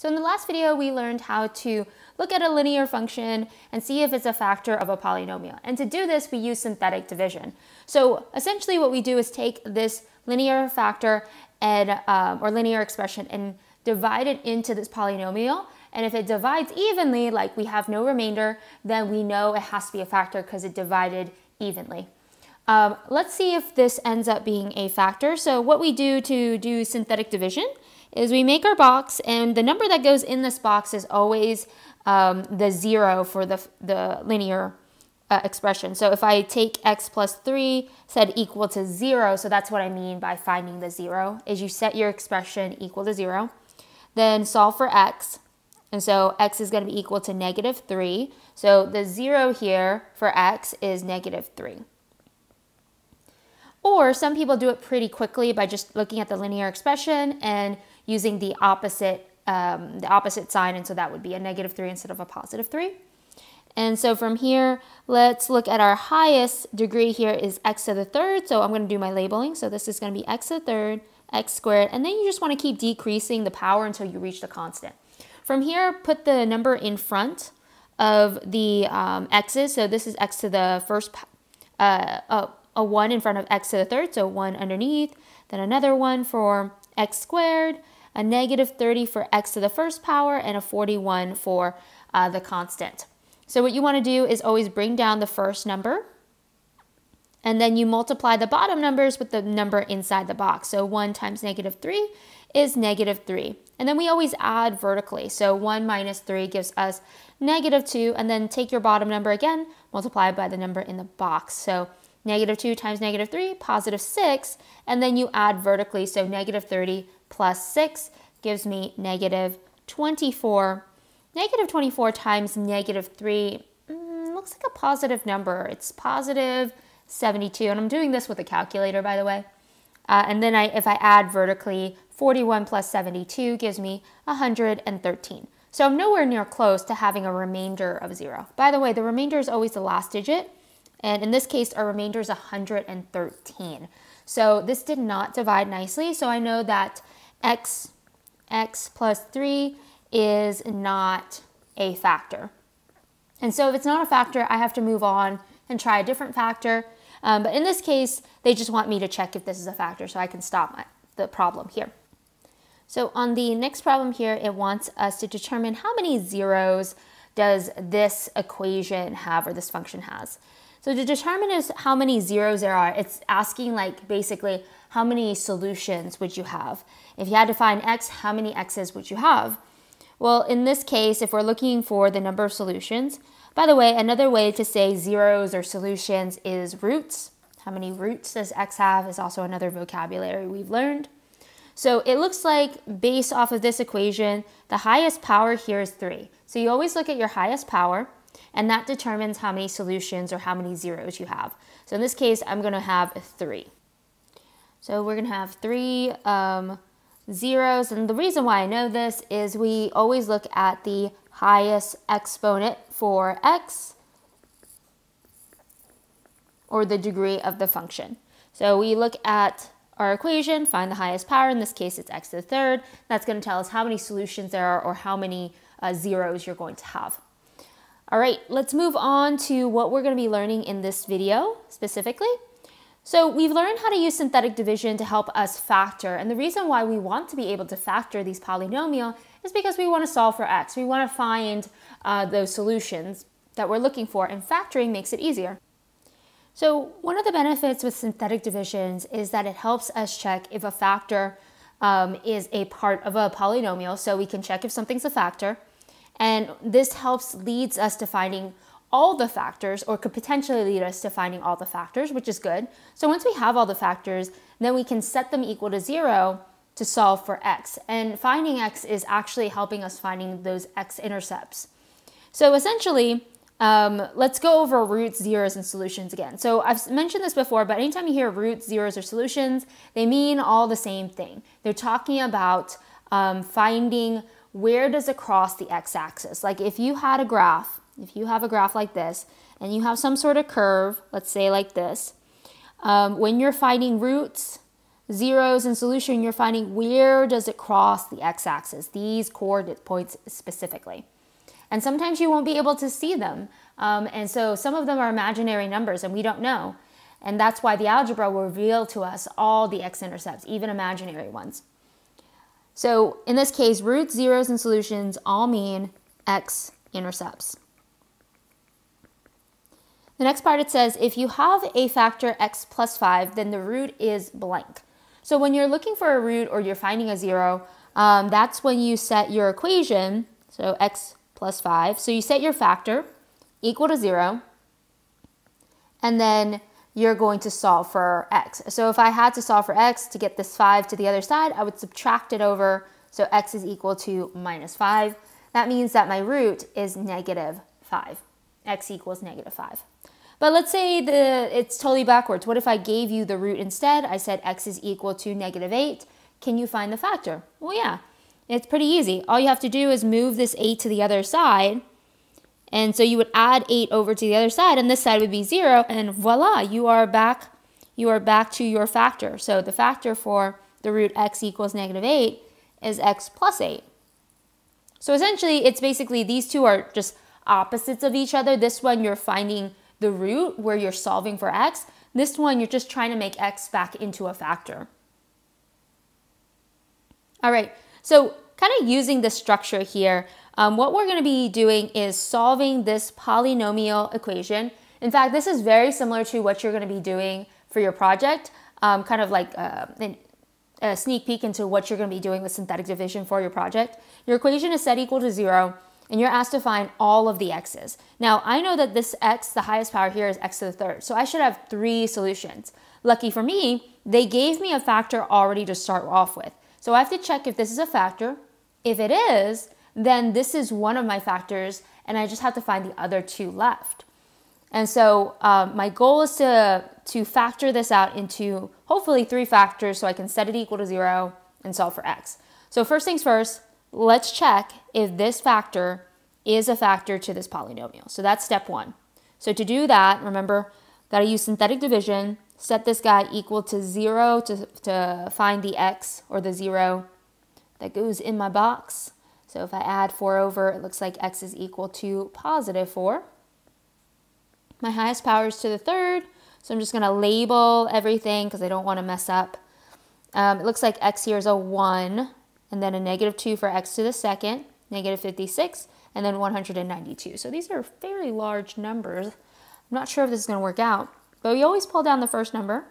So in the last video, we learned how to look at a linear function and see if it's a factor of a polynomial. And to do this, we use synthetic division. So essentially what we do is take this linear factor and, um, or linear expression and divide it into this polynomial. And if it divides evenly, like we have no remainder, then we know it has to be a factor because it divided evenly. Um, let's see if this ends up being a factor. So what we do to do synthetic division is we make our box and the number that goes in this box is always um, the zero for the, the linear uh, expression. So if I take x plus 3 said equal to 0, so that's what I mean by finding the 0, is you set your expression equal to 0. Then solve for x. And so x is going to be equal to negative 3. So the 0 here for x is negative 3. Or some people do it pretty quickly by just looking at the linear expression and using the opposite um, the opposite sign, and so that would be a negative 3 instead of a positive 3. And so from here, let's look at our highest degree here is x to the third. So I'm going to do my labeling. So this is going to be x to the third, x squared, and then you just want to keep decreasing the power until you reach the constant. From here, put the number in front of the um, x's. So this is x to the first, uh, oh, a 1 in front of x to the third, so 1 underneath, then another one for x squared, a negative 30 for x to the first power, and a 41 for uh, the constant. So what you want to do is always bring down the first number, and then you multiply the bottom numbers with the number inside the box. So 1 times negative 3 is negative 3. And then we always add vertically. So 1 minus 3 gives us negative 2, and then take your bottom number again, multiply by the number in the box. So negative 2 times negative 3, positive 6, and then you add vertically, so negative 30 plus 6 gives me negative 24. Negative 24 times negative 3 mm, looks like a positive number. It's positive 72, and I'm doing this with a calculator, by the way. Uh, and then I, if I add vertically, 41 plus 72 gives me 113. So I'm nowhere near close to having a remainder of 0. By the way, the remainder is always the last digit, and in this case, our remainder is 113. So this did not divide nicely, so I know that x, x plus 3 is not a factor. And so if it's not a factor, I have to move on and try a different factor. Um, but in this case, they just want me to check if this is a factor so I can stop my, the problem here. So on the next problem here, it wants us to determine how many zeros does this equation have or this function has. So to determine is how many zeros there are, it's asking like basically how many solutions would you have? If you had to find x, how many x's would you have? Well, in this case, if we're looking for the number of solutions, by the way, another way to say zeros or solutions is roots. How many roots does x have is also another vocabulary we've learned. So it looks like based off of this equation, the highest power here is 3. So you always look at your highest power, and that determines how many solutions or how many zeros you have. So in this case, I'm going to have 3. So we're to have three um, zeros. And the reason why I know this is we always look at the highest exponent for x or the degree of the function. So we look at our equation, find the highest power. In this case, it's x to the third. That's going to tell us how many solutions there are or how many uh, zeros you're going to have. All right, let's move on to what we're going to be learning in this video specifically. So we've learned how to use synthetic division to help us factor. And the reason why we want to be able to factor these polynomial is because we want to solve for x. We want to find uh, those solutions that we're looking for, and factoring makes it easier. So one of the benefits with synthetic divisions is that it helps us check if a factor um, is a part of a polynomial. So we can check if something's a factor. And this helps leads us to finding all the factors or could potentially lead us to finding all the factors, which is good. So once we have all the factors, then we can set them equal to zero to solve for x. And finding x is actually helping us finding those x-intercepts. So essentially, um, let's go over roots, zeros, and solutions again. So I've mentioned this before, but anytime you hear roots, zeros, or solutions, they mean all the same thing. They're talking about um, finding where does it cross the x-axis. Like if you had a graph if you have a graph like this and you have some sort of curve, let's say like this, um, when you're finding roots, zeros and solution, you're finding where does it cross the x-axis, these coordinate points specifically. And sometimes you won't be able to see them. Um, and so some of them are imaginary numbers and we don't know. And that's why the algebra will reveal to us all the x-intercepts, even imaginary ones. So in this case, roots, zeros, and solutions all mean x-intercepts. The next part it says, if you have a factor x plus 5, then the root is blank. So when you're looking for a root or you're finding a zero, um, that's when you set your equation, so x plus 5. So you set your factor equal to 0, and then you're going to solve for x. So if I had to solve for x to get this 5 to the other side, I would subtract it over, so x is equal to minus 5. That means that my root is negative 5. X equals negative 5. But let's say the it's totally backwards. What if I gave you the root instead? I said x is equal to negative 8. Can you find the factor? Well, yeah. It's pretty easy. All you have to do is move this 8 to the other side. And so you would add 8 over to the other side, and this side would be 0, and voila, you are back, you are back to your factor. So the factor for the root x equals negative 8 is x plus 8. So essentially, it's basically these two are just opposites of each other. This one, you're finding the root where you're solving for x. This one, you're just trying to make x back into a factor. All right, so kind of using the structure here, um, what we're going to be doing is solving this polynomial equation. In fact, this is very similar to what you're going to be doing for your project, um, kind of like uh, a sneak peek into what you're going to be doing with synthetic division for your project. Your equation is set equal to zero and you're asked to find all of the x's. Now, I know that this x, the highest power here is x to the third, so I should have three solutions. Lucky for me, they gave me a factor already to start off with. So I have to check if this is a factor. If it is, then this is one of my factors, and I just have to find the other two left. And so um, my goal is to, to factor this out into hopefully three factors so I can set it equal to zero and solve for x. So first things first, let's check if this factor is a factor to this polynomial. So that's step one. So to do that, remember, gotta use synthetic division, set this guy equal to zero to, to find the x or the zero that goes in my box. So if I add four over, it looks like x is equal to positive four. My highest power is to the third, so I'm just gonna label everything because I don't wanna mess up. Um, it looks like x here is a one, and then a negative 2 for x to the second, negative 56, and then 192. So these are fairly large numbers. I'm not sure if this is going to work out, but we always pull down the first number,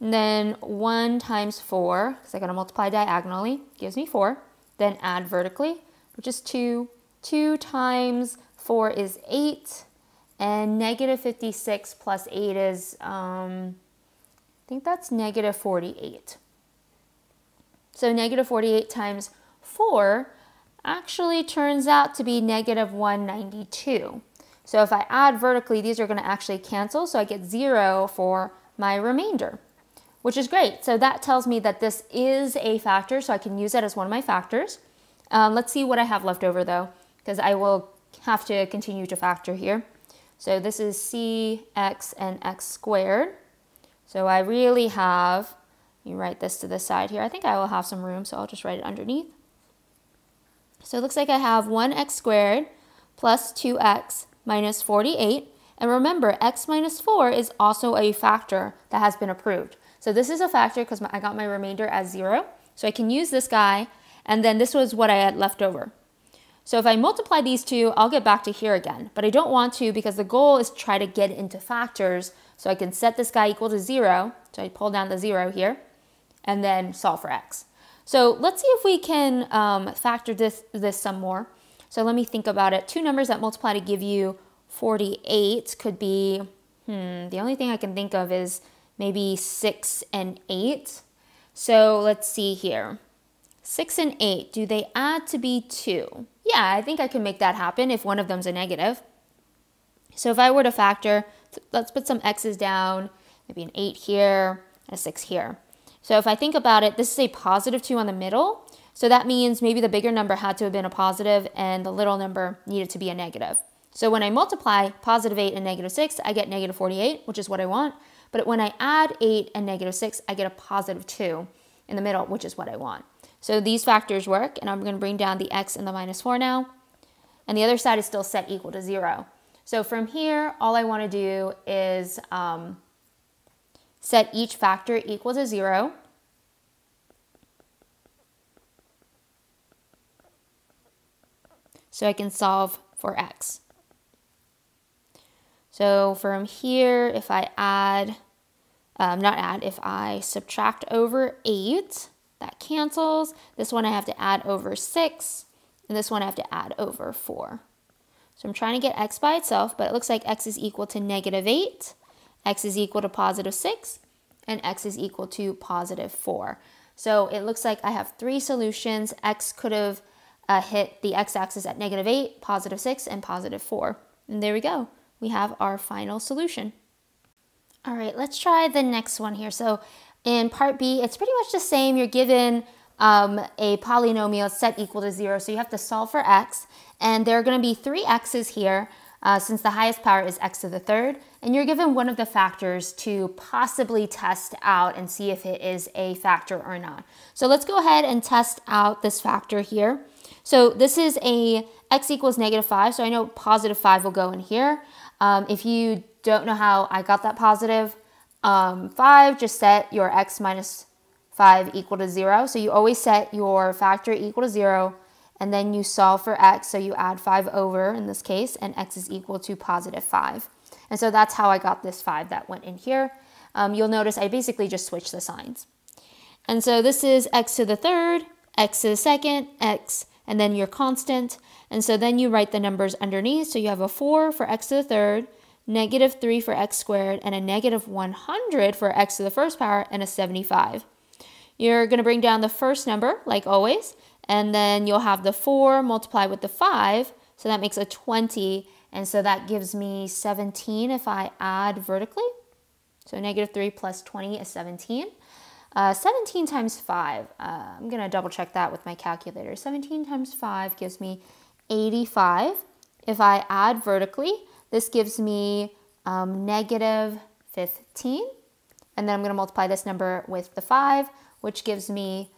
and then 1 times 4, because I got to multiply diagonally, gives me 4. Then add vertically, which is 2. 2 times 4 is 8, and negative 56 plus 8 is, um, I think that's negative 48. So negative 48 times 4 actually turns out to be negative 192. So if I add vertically, these are going to actually cancel, so I get 0 for my remainder, which is great. So that tells me that this is a factor, so I can use that as one of my factors. Um, let's see what I have left over, though, because I will have to continue to factor here. So this is cx and x squared. So I really have you write this to the side here. I think I will have some room, so I'll just write it underneath. So it looks like I have 1x squared plus 2x minus 48. And remember, x minus 4 is also a factor that has been approved. So this is a factor because I got my remainder as 0. So I can use this guy, and then this was what I had left over. So if I multiply these two, I'll get back to here again. But I don't want to because the goal is to try to get into factors. So I can set this guy equal to 0. So I pull down the 0 here and then solve for x. So let's see if we can um, factor this, this some more. So let me think about it. Two numbers that multiply to give you 48 could be, hmm, the only thing I can think of is maybe 6 and 8. So let's see here. 6 and 8, do they add to be 2? Yeah, I think I can make that happen if one of them's a negative. So if I were to factor, let's put some x's down, maybe an 8 here, and a 6 here. So if I think about it, this is a positive 2 on the middle. So that means maybe the bigger number had to have been a positive and the little number needed to be a negative. So when I multiply positive 8 and negative 6, I get negative 48, which is what I want. But when I add 8 and negative 6, I get a positive 2. in the middle, which is what I want. So these factors work, and I'm going to bring down the x and the minus 4 now. And the other side is still set equal to 0. So from here, all I want to do is um, set each factor equal to 0. So I can solve for x. So from here, if I add, um, not add, if I subtract over 8, that cancels. This one I have to add over 6, and this one I have to add over 4. So I'm trying to get x by itself, but it looks like x is equal to negative 8, x is equal to positive 6, and x is equal to positive 4. So it looks like I have three solutions. x could have uh, hit the x-axis at negative 8, positive 6, and positive 4. And there we go we have our final solution. All right, let's try the next one here. So in part B, it's pretty much the same. You're given um, a polynomial set equal to zero. So you have to solve for x. And there are going to be three x's here uh, since the highest power is x to the third. And you're given one of the factors to possibly test out and see if it is a factor or not. So let's go ahead and test out this factor here. So this is a x equals negative 5. So I know positive 5 will go in here. Um, if you don't know how I got that positive um, 5, just set your x minus 5 equal to 0. So you always set your factor equal to 0, and then you solve for x. So you add 5 over in this case, and x is equal to positive 5. And so that's how I got this 5 that went in here. Um, you'll notice I basically just switched the signs. And so this is x to the third, x to the second, x, and then your constant. And so then you write the numbers underneath. So you have a 4 for x to the third, negative 3 for x squared, and a negative 100 for x to the first power, and a 75. You're going to bring down the first number, like always, and then you'll have the 4 multiplied with the 5, so that makes a 20, and so that gives me 17 if I add vertically. So negative 3 plus 20 is 17. Uh, 17 times 5, uh, I'm going to double check that with my calculator. 17 times 5 gives me 85. If I add vertically, this gives me um, negative 15. And then I'm going to multiply this number with the 5, which gives me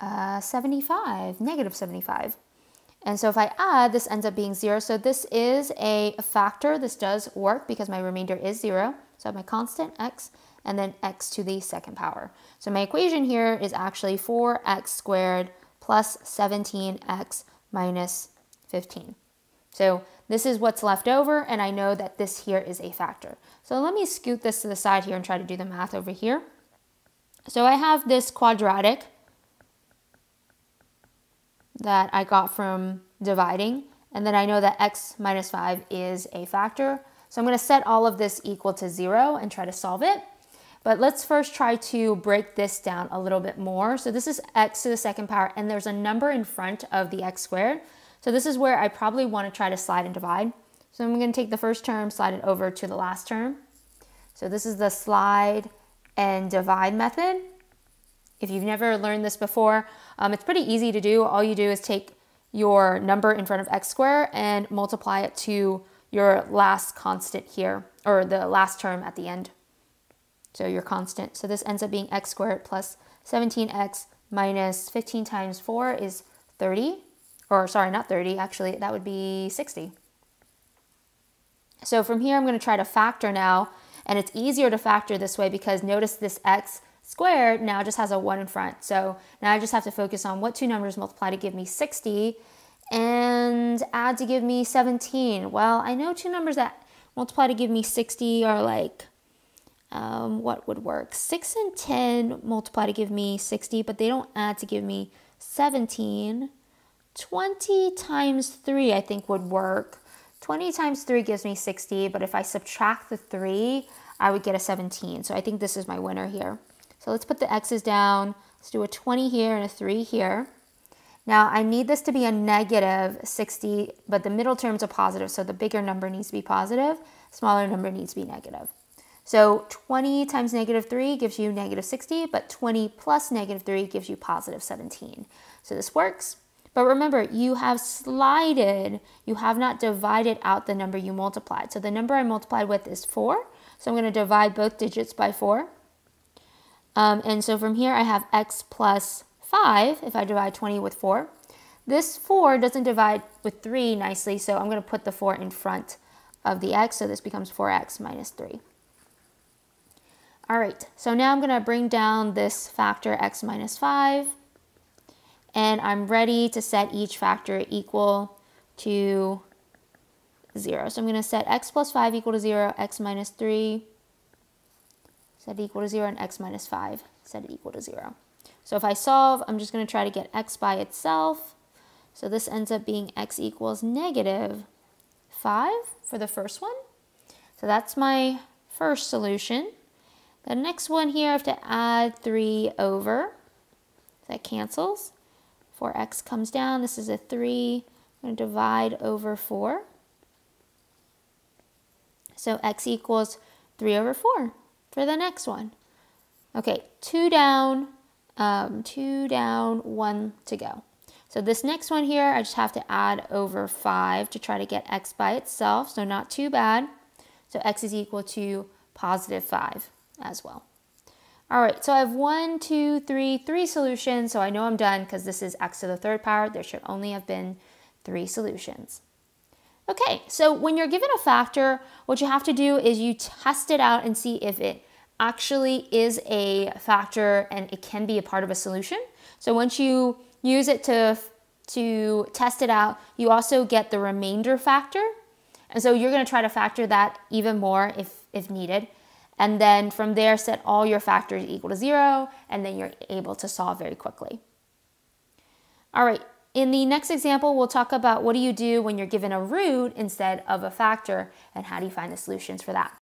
uh, 75, negative 75. And so if I add, this ends up being 0. So this is a factor. This does work because my remainder is 0. So I have my constant x and then x to the second power. So my equation here is actually 4x squared plus 17x minus 15. So this is what's left over, and I know that this here is a factor. So let me scoot this to the side here and try to do the math over here. So I have this quadratic that I got from dividing, and then I know that x minus 5 is a factor. So I'm going to set all of this equal to 0 and try to solve it. But let's first try to break this down a little bit more. So this is x to the second power, and there's a number in front of the x squared. So this is where I probably want to try to slide and divide. So I'm going to take the first term, slide it over to the last term. So this is the slide and divide method. If you've never learned this before, um, it's pretty easy to do. All you do is take your number in front of x squared and multiply it to your last constant here, or the last term at the end. So your constant. So this ends up being x squared plus 17x minus 15 times 4 is 30 or sorry, not 30, actually, that would be 60. So from here, I'm going to try to factor now, and it's easier to factor this way because notice this x squared now just has a 1 in front. So now I just have to focus on what two numbers multiply to give me 60 and add to give me 17. Well, I know two numbers that multiply to give me 60 are like, um, what would work? 6 and 10 multiply to give me 60, but they don't add to give me 17. 20 times 3 I think would work. 20 times 3 gives me 60, but if I subtract the 3, I would get a 17. So I think this is my winner here. So let's put the x's down. Let's do a 20 here and a 3 here. Now I need this to be a negative 60, but the middle term's a positive, so the bigger number needs to be positive, smaller number needs to be negative. So 20 times negative 3 gives you negative 60, but 20 plus negative 3 gives you positive 17. So this works. But remember, you have slided, you have not divided out the number you multiplied. So the number I multiplied with is 4. So I'm going to divide both digits by 4. Um, and so from here I have x plus 5 if I divide 20 with 4. This 4 doesn't divide with 3 nicely, so I'm going to put the 4 in front of the x, so this becomes 4x minus 3. All right, so now I'm going to bring down this factor x minus 5, and I'm ready to set each factor equal to 0. So I'm going to set x plus 5 equal to 0, x minus 3 set it equal to 0, and x minus 5 set it equal to 0. So if I solve, I'm just going to try to get x by itself. So this ends up being x equals negative 5 for the first one. So that's my first solution. The next one here, I have to add 3 over. That cancels. 4x comes down. This is a 3. I'm going to divide over 4. So x equals 3 over 4 for the next one. Okay, 2 down, um, 2 down, 1 to go. So this next one here, I just have to add over 5 to try to get x by itself, so not too bad. So x is equal to positive 5 as well. All right, so I have one, two, three, three solutions. So I know I'm done because this is x to the third power. There should only have been three solutions. Okay, so when you're given a factor, what you have to do is you test it out and see if it actually is a factor and it can be a part of a solution. So once you use it to, to test it out, you also get the remainder factor. And so you're gonna try to factor that even more if, if needed. And then from there, set all your factors equal to zero, and then you're able to solve very quickly. All right, in the next example, we'll talk about what do you do when you're given a root instead of a factor, and how do you find the solutions for that.